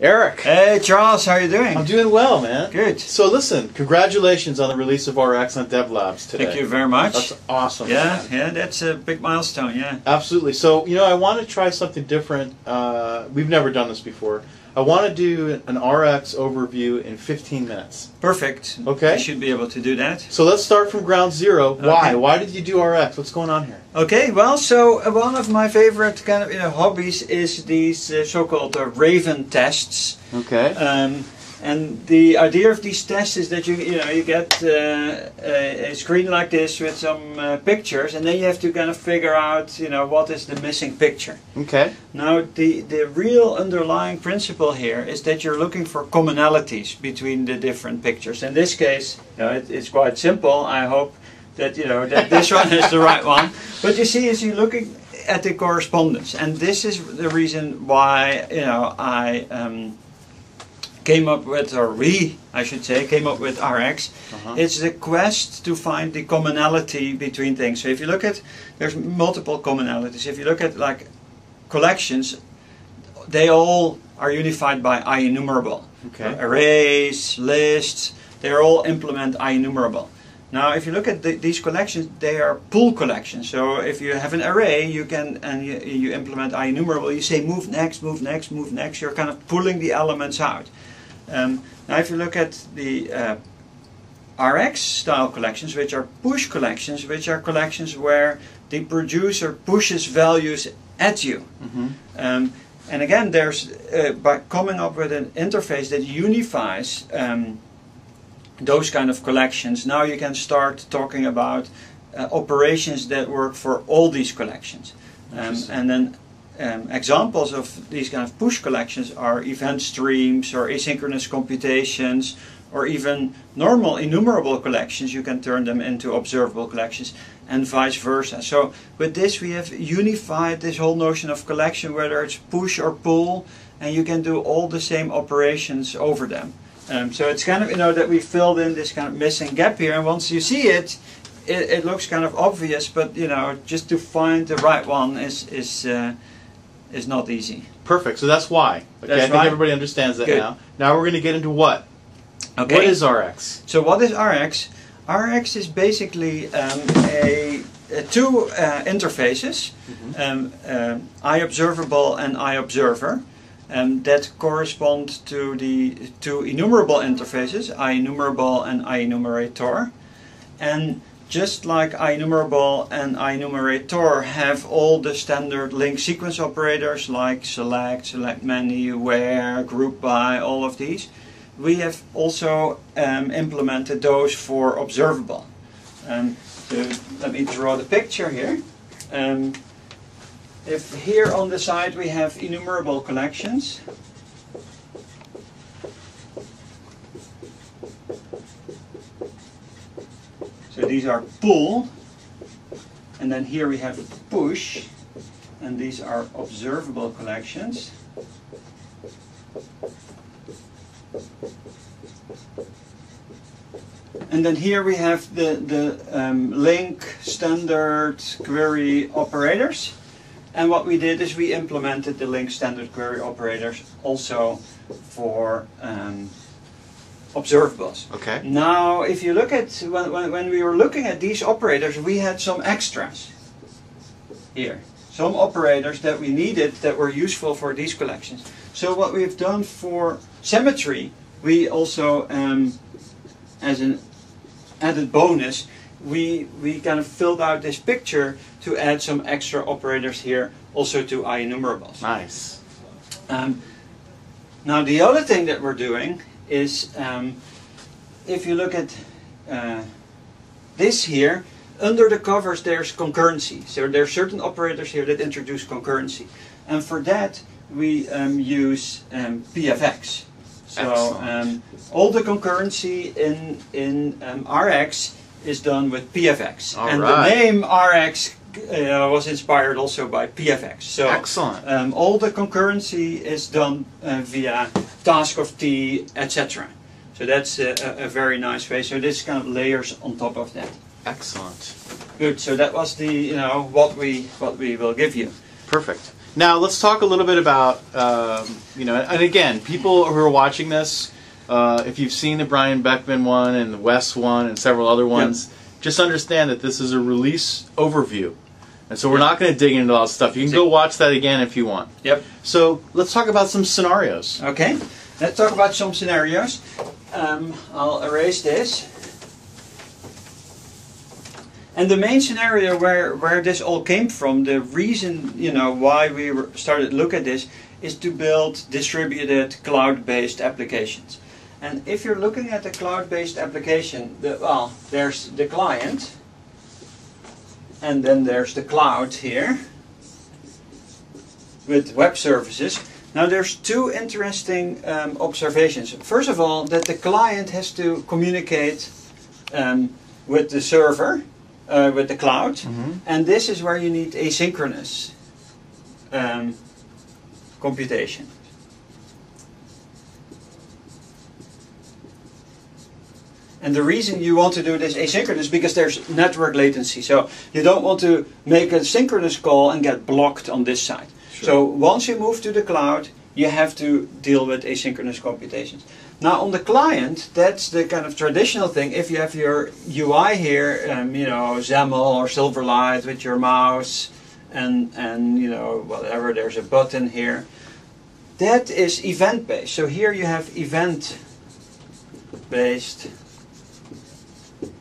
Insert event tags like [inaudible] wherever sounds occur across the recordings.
Erik. Hey Charles, how are you doing? I'm doing well, man. Good. So listen, congratulations on the release of RX on Dev Labs today. Thank you very much. That's awesome. yeah, man. yeah, that's a big milestone. Yeah. Absolutely. So, you know, I want to try something different. Uh, we've never done this before. I want to do an RX overview in 15 minutes. Perfect. Okay. You should be able to do that. So let's start from ground zero. Why? Okay. Why did you do RX? What's going on here? Okay. Well, so uh, one of my favorite kind of you know hobbies is these uh, so-called uh, Raven tests. Okay. Um, and the idea of these tests is that you you know you get uh, a, a screen like this with some uh, pictures, and then you have to kind of figure out you know what is the missing picture. Okay. Now, the, the real underlying principle here is that you're looking for commonalities between the different pictures. In this case, you know, it, it's quite simple. I hope that you know that this one is the [laughs] right one. But you see, as you're looking at the correspondence, and this is the reason why you know I um, came up with, or we, I should say, came up with RX. Uh-huh. It's the quest to find the commonality between things. So if you look at, there's multiple commonalities. If you look at like collections, they all are unified by IEnumerable. Okay. Arrays, lists, they all implement IEnumerable. Now, if you look at the, these collections, they are pool collections. So if you have an array, you can and you, you implement IEnumerable. You say move next, move next, move next. You're kind of pulling the elements out. Um, now, if you look at the uh, RX style collections, which are push collections, which are collections where the producer pushes values at you. Mm-hmm. Um, and again, there's uh, by coming up with an interface that unifies um, those kind of collections. Now you can start talking about uh, operations that work for all these collections. Um, and then um, examples of these kind of push collections are event streams or asynchronous computations or even normal enumerable collections. You can turn them into observable collections and vice versa. So with this we have unified this whole notion of collection, whether it's push or pull, and you can do all the same operations over them. Um, so it's kind of you know that we filled in this kind of missing gap here, and once you see it, it, it looks kind of obvious, but you know just to find the right one is is uh, is not easy. Perfect. So that's why. Okay. That's I think right. everybody understands that Good. now. Now we're going to get into what? Okay. What is RX? So what is RX? RX is basically um, a, a two uh, interfaces, um, um, iObservable and iObserver, um, that correspond to the two enumerable interfaces, iEnumerable and iEnumerator. And just like iEnumerable and iEnumerator have all the standard LINQ sequence operators like select, select many, where, group by, all of these, we have also um, implemented those for observable. Um, so let me draw the picture here. Um, if here on the side we have enumerable collections, so these are pull, and then here we have push, and these are observable collections. And then here we have the, the um, LINQ standard query operators. And what we did is we implemented the LINQ standard query operators also for um, observables. Okay. Now, if you look at when, when, when we were looking at these operators, we had some extras here. Some operators that we needed that were useful for these collections. So what we've done for symmetry, we also, um, as an added bonus, we, we kind of filled out this picture to add some extra operators here also to iEnumerables. Nice. Um, now the other thing that we're doing is um, if you look at uh, this here, under the covers there's concurrency. So there are certain operators here that introduce concurrency. And for that we um, use um, PFX. So um, all the concurrency in, in um, RX is done with PFX. All and right. the name RX uh, was inspired also by PFX. So Excellent. um, all the concurrency is done uh, via task of T, etc. So that's a, a, a very nice way. So this kind of layers on top of that. Excellent. Good. So that was the you know what we what we will give you. Perfect. Now let's talk a little bit about um, you know, and again, people who are watching this, uh, if you've seen the Brian Beckman one and the Wes one and several other ones, just understand that this is a release overview, and so we're not going to dig into all that stuff. You can go watch that again if you want. Yep. So let's talk about some scenarios. Okay, let's talk about some scenarios. Um, I'll erase this. And the main scenario where, where this all came from, the reason you know why we started to look at this, is to build distributed cloud-based applications. And if you're looking at the cloud-based application, the, well, there's the client, and then there's the cloud here with web services. Now there's two interesting um, observations. First of all, that the client has to communicate um, with the server, uh, with the cloud, Mm-hmm. and this is where you need asynchronous um, computation. And the reason you want to do this asynchronous because there's network latency. So you don't want to make a synchronous call and get blocked on this side. Sure. So once you move to the cloud, you have to deal with asynchronous computations. Now on the client, that's the kind of traditional thing. If you have your UI here, um, you know, XAML or Silverlight with your mouse and, and you know, whatever, there's a button here. That is event based. So here you have event based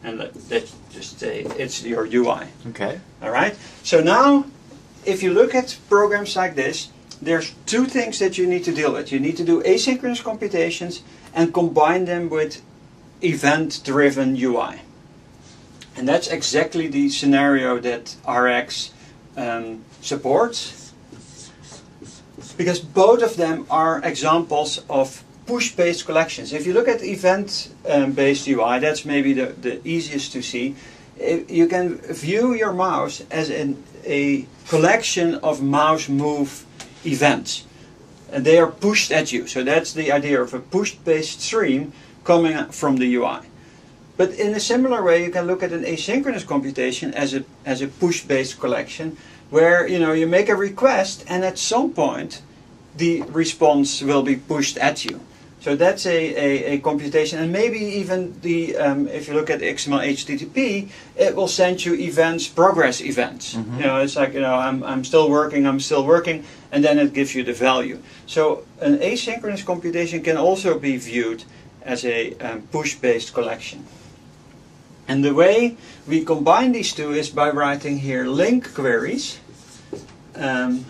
and let, let's just say it's your UI. Okay. All right. So now, if you look at programs like this, there's two things that you need to deal with. You need to do asynchronous computations and combine them with event-driven UI. And that's exactly the scenario that RX um, supports. Because both of them are examples of push-based collections. If you look at event-based UI, that's maybe the, the easiest to see. I- You can view your mouse as an, a collection of mouse move events. And they are pushed at you. So that's the idea of a push-based stream coming from the UI. But in a similar way, you can look at an asynchronous computation as a, as a push-based collection, where you know you make a request, and at some point, the response will be pushed at you. So that's a, a, a computation, and maybe even the um, if you look at XML HTTP, it will send you events, progress events. You know, it's like you know I'm, I'm still working, I'm still working, and then it gives you the value. So an asynchronous computation can also be viewed as a um, push-based collection. And the way we combine these two is by writing here LINQ queries um,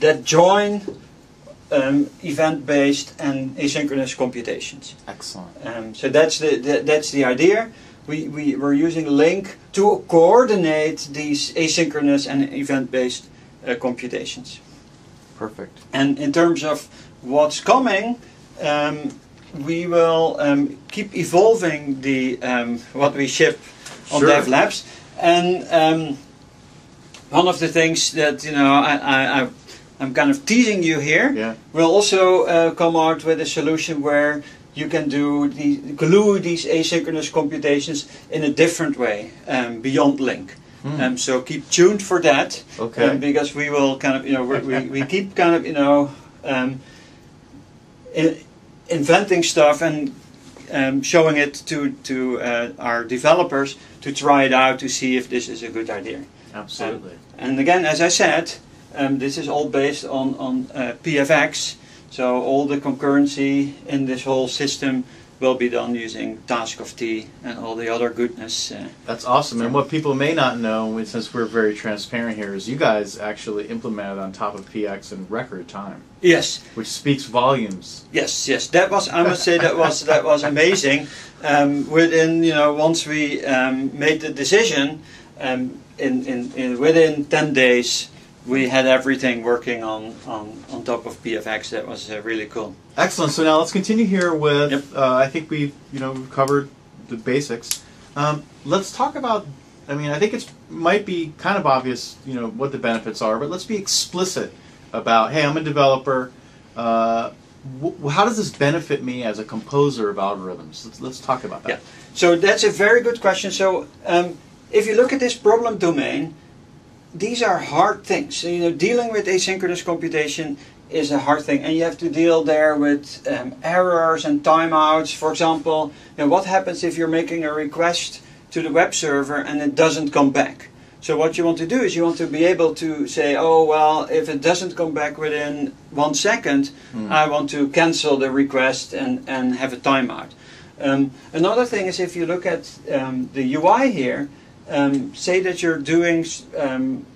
that join um, event-based and asynchronous computations. Excellent. Um, so that's the, the that's the idea. We, we we're using LINQ to coordinate these asynchronous and event-based uh, computations. Perfect. And in terms of what's coming, um, we will um, keep evolving the um, what we ship on Sure. Dev Labs. And um, one of the things that you know I, I, I I'm kind of teasing you here. Yeah. We'll also uh, come out with a solution where you can do the glue these asynchronous computations in a different way um, beyond LINQ. Hmm. Um, so keep tuned for that. Okay. Um, because we will kind of, you know, we, we, we keep kind of, you know, um, in, inventing stuff and um, showing it to, to uh, our developers to try it out to see if this is a good idea. Absolutely. And again, as I said, um, this is all based on, on uh, PFX. So all the concurrency in this whole system will be done using Task of T and all the other goodness. Uh, That's awesome. And what people may not know, since we're very transparent here, is you guys actually implemented on top of PX in record time, yes, which speaks volumes. Yes, yes, that was. I must say that was [laughs] that was amazing. Um, within you know, once we um, made the decision, um, in, in, in within ten days, we had everything working on on, on top of PFX. That was uh, really cool. Excellent. So now let's continue here with. Yep. Uh, I think we've you know we've covered the basics. Um, let's talk about. I mean, I think it's might be kind of obvious, you know, what the benefits are, but let's be explicit about. Hey, I'm a developer. Uh, how does this benefit me as a composer of algorithms? Let's, let's talk about that. Yeah. So that's a very good question. So um, if you look at this problem domain, these are hard things. So, you know, dealing with asynchronous computation is a hard thing, and you have to deal there with um, errors and timeouts. For example, you know, what happens if you're making a request to the web server and it doesn't come back? So what you want to do is you want to be able to say, oh well, if it doesn't come back within one second, Hmm. I want to cancel the request and, and have a timeout. Um, another thing is if you look at um, the UI here, um, say that you're doing um,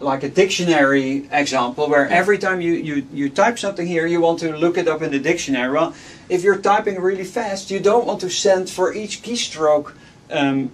like a dictionary example where every time you, you, you type something here you want to look it up in the dictionary. Well, if you're typing really fast, you don't want to send for each keystroke um,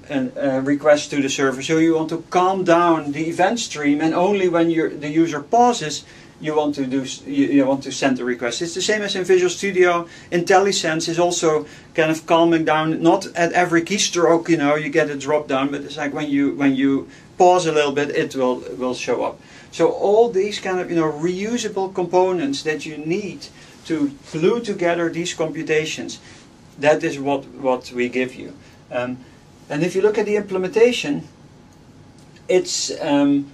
request to the server. So you want to calm down the event stream, and only when the user pauses, you want to do you, you want to send the request. It's the same as in Visual Studio. IntelliSense is also kind of calming down. Not at every keystroke, you know, you get a drop down, but it's like when you when you pause a little bit, it will will show up. So all these kind of you know reusable components that you need to glue together these computations, that is what what we give you. Um, and if you look at the implementation, it's um,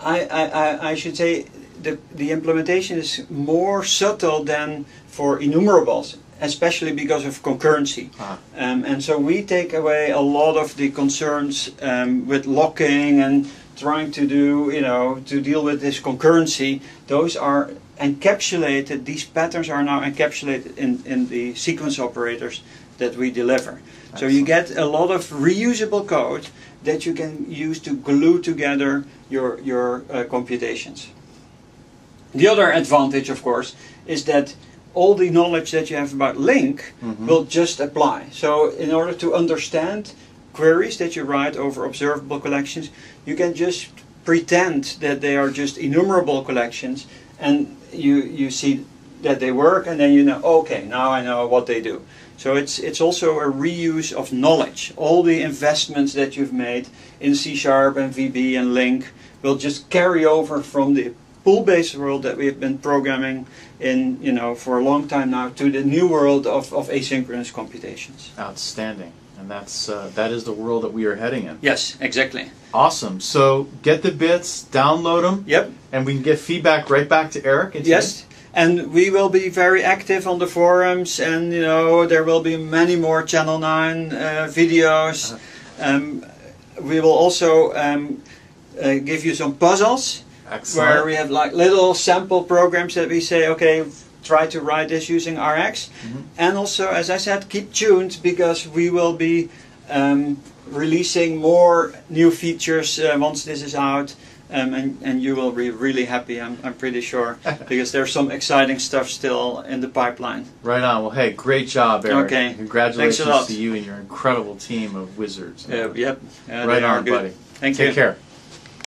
I, I, I- should say the, the implementation is more subtle than for enumerables, especially because of concurrency. Ah. Um, and so we take away a lot of the concerns um, with locking and trying to do, you know, to deal with this concurrency. Those are encapsulated, these patterns are now encapsulated in, in the sequence operators that we deliver. So you get a lot of reusable code that you can use to glue together your, your uh, computations. The other advantage, of course, is that all the knowledge that you have about LINQ Mhm. will just apply. So, in order to understand queries that you write over observable collections, you can just pretend that they are just enumerable collections, and you you see that they work, and then you know, okay, now I know what they do. So it's it's also a reuse of knowledge. All the investments that you've made in C Sharp and VB and LINQ will just carry over from the pool-based world that we've been programming in, you know, for a long time now to the new world of, of asynchronous computations. Outstanding. And that's uh, that is the world that we are heading in. Yes, exactly. Awesome. So get the bits, download them, Yep. and we can get feedback right back to Erik. and Yes. And we will be very active on the forums, and you know there will be many more Channel Nine uh, videos. Um, we will also um, uh, give you some puzzles you. where we have like little sample programs that we say, okay, try to write this using RX. Mhm. And also, as I said, keep tuned because we will be um, releasing more new features uh, once this is out. Um, and, and you will be really happy, I'm, I'm pretty sure, [laughs] because there's some exciting stuff still in the pipeline. Right on. Well, hey, great job, Erik. Okay. Congratulations Thanks a lot. to you and your incredible team of wizards. Uh, yep, uh, right on, good. buddy. Thank Take you. care.